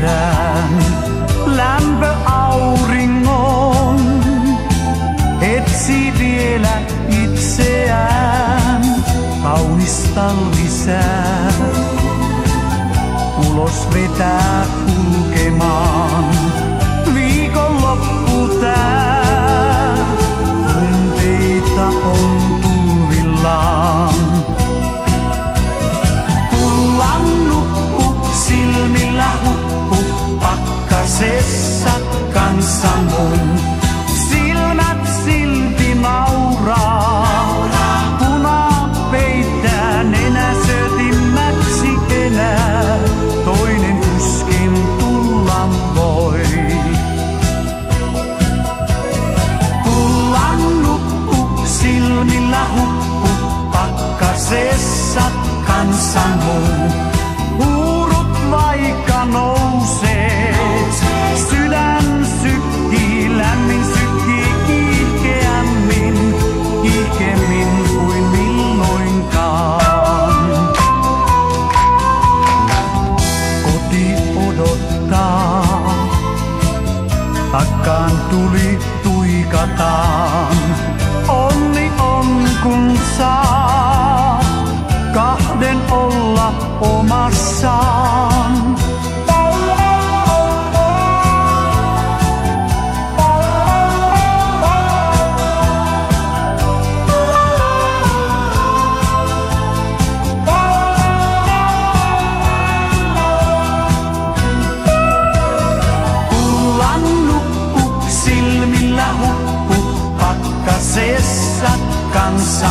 tiedän lämpö auringon. Etsi vielä itseään, kaunis talvisää. Ulos vetää kulkemaan, silmillä huppu pakkasessa kanssa mun. Silmät silti nauraa, puna peittää nenä sötimmäksi enää. Toinen tuskin tulla voi. Kullannu silmillä huppu pakkasessa kansan mun. Tuikataan. Onni on kun saa kahden olla omassaan. c'est ça comme ça